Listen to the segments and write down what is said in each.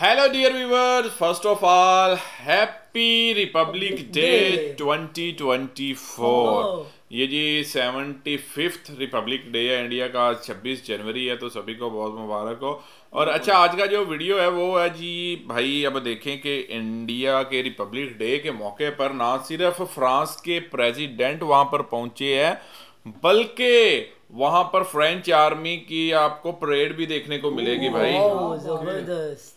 Hello dear viewer first of all happy Republic Day twenty twenty four یہ جی seventy fifth republic day ہے India کا. چھبیس جنوری ہے تو سبھی کو بہت مبارک ہو. اور اچھا آج کا جو ویڈیو ہے وہ ہے جی بھائی اب دیکھیں کہ انڈیا کے ریپبلک ڈے کے موقع پر نہ صرف فرانس کے پریزیڈنٹ وہاں پر پہنچے ہیں بلکہ وہاں پر فرینچ آرمی کی آپ کو پریڈ بھی دیکھنے کو ملے گی بھائی۔ زبردست۔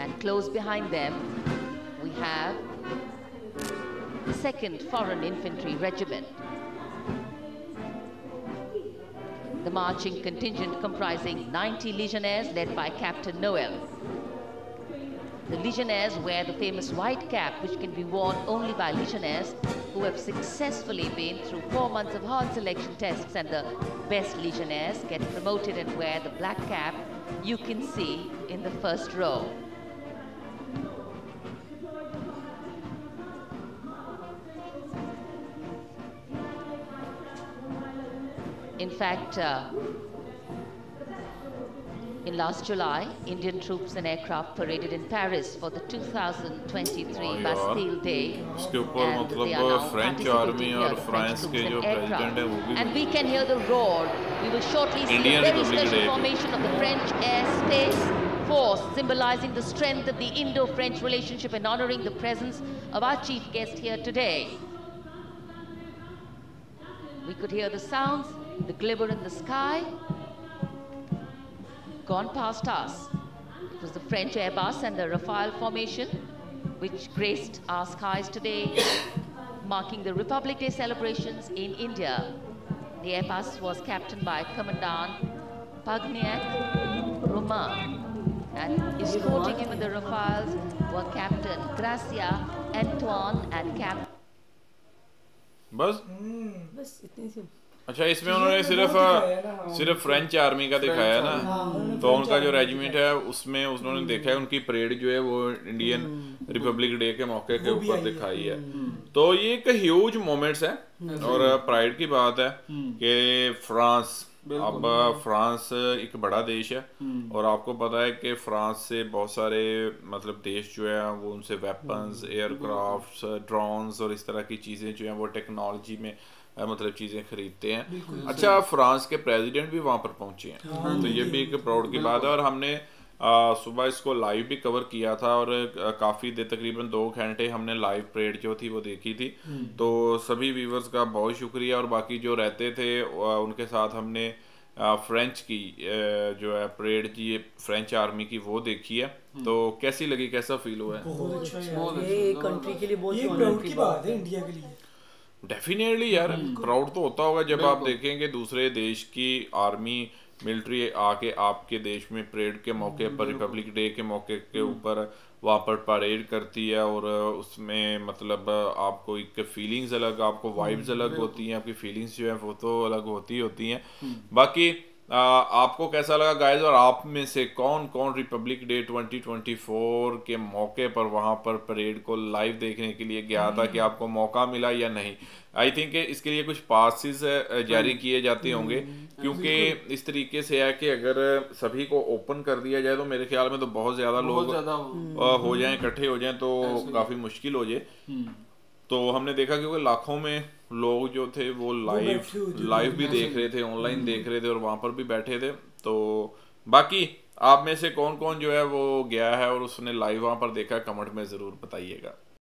And close behind them, we have the 2nd Foreign Infantry Regiment. The marching contingent comprising 90 legionnaires led by Captain Noel. The legionnaires wear the famous white cap, which can be worn only by legionnaires who have successfully been through four months of hard selection tests, and the best legionnaires get promoted and wear the black cap you can see in the first row. In fact, uh, in last July, Indian troops and aircraft paraded in Paris for the 2023 Bastille Day. And we can hear the roar. We will shortly see Indian the very special formation of the French Air Space force, symbolizing the strength of the Indo-French relationship and honoring the presence of our chief guest here today. We could hear the sounds, the glimmer in the sky, gone past us. It was the French Airbus and the Rafale formation which graced our skies today, marking the Republic Day celebrations in India. The Airbus was captained by Commandant Pagniak Roman. And escorting him in the Rafales were Captain Gracia Antoine and Captain بس؟ بس اتنی سی۔ اچھا اس میں انہوں نے صرف صرف French army کا دکھایا نا۔ تو ان کا جو ریجیمنٹ ہے اس میں انہوں نے دیکھا ہے ان کی پریڈ جو ہے وہ انڈین ریپبلک ڈے کے موقع کے اوپر دکھائی ہے۔ تو یہ ایک ہیوج مومنٹس ہے اور پرائڈ کی بات ہے کہ فرانس اب فرانس ایک بڑا دیش ہے اور آپ کو پتا ہے کہ فرانس سے بہت سارے مطلب دیش جو ہے وہ ان سے ویپنز ایئر کرافٹس ڈرونز اور اس طرح کی چیزیں جو ہیں وہ ٹیکنالوجی میں مطلب چیزیں خریدتے ہیں۔ اچھا فرانس کے پریزیڈنٹ بھی وہاں پر پہنچے ہیں۔ تو یہ بھی ایک پراؤڈ کی بات ہے اور ہم نے صبح اس کو لائیو بھی کور کیا تھا اور کافی دیر تقریباً دو گھنٹے ہم نے لائیو پریڈ جو تھی وہ دیکھی تھی۔ تو سبھی ویورز کا بہت شکریہ اور باقی جو رہتے تھے ان کے ساتھ ہم نے فرینچ کی جو ہے پریڈ کی فرینچ آرمی کی وہ دیکھی ہے۔ تو کیسی لگی؟ کیسا فیل ہوا ہے؟ ڈیفینیٹلی یار پراؤڈ تو ہوتا ہوگا جب آپ دیکھیں گے دوسرے دیش کی آرمی ملٹری آ کے آپ کے دیش میں پریڈ کے موقع پر ریپبلک ڈے کے موقع کے اوپر وہاں پر پریڈ کرتی ہے اور اس میں مطلب آپ کو ایک فیلنگز الگ آپ کو وائبز الگ ہوتی ہیں آپ کی فیلنگز جو ہیں وہ تو الگ ہوتی ہوتی ہیں۔ باقی آپ کو کیسا لگا گائز اور آپ میں سے کون کون ریپبلک ڈے 2024 کے موقع پر وہاں پر پریڈ کو لائیو دیکھنے کے لیے گیا تھا کہ آپ کو موقع ملا یا نہیں؟ آئی تھنک اس کے لیے کچھ پاسز جاری کیے جاتے ہوں گے۔ کیونکہ اس طریقے سے ہے کہ اگر سبھی کو اوپن کر دیا جائے تو میرے خیال میں تو بہت زیادہ لوگ ہو جائیں اکٹھے ہو جائیں تو کافی مشکل ہو جائے۔ تو ہم نے دیکھا کیونکہ لاکھوں میں لوگ جو تھے وہ لائیو لائیو بھی دیکھ رہے تھے آن لائن دیکھ رہے تھے اور وہاں پر بھی بیٹھے تھے۔ تو باقی آپ میں سے کون کون جو ہے وہ گیا ہے اور اس نے لائیو وہاں پر دیکھا کمنٹ میں ضرور بتائیے گا۔